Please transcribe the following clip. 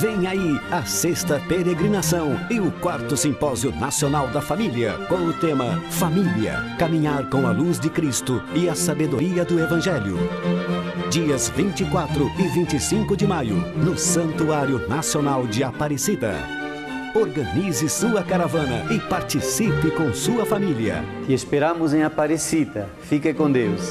Vem aí a sexta peregrinação e o quarto simpósio nacional da família, com o tema Família, caminhar com a luz de Cristo e a sabedoria do Evangelho. Dias 24 e 25 de maio, no Santuário Nacional de Aparecida. Organize sua caravana e participe com sua família. Te esperamos em Aparecida. Fique com Deus.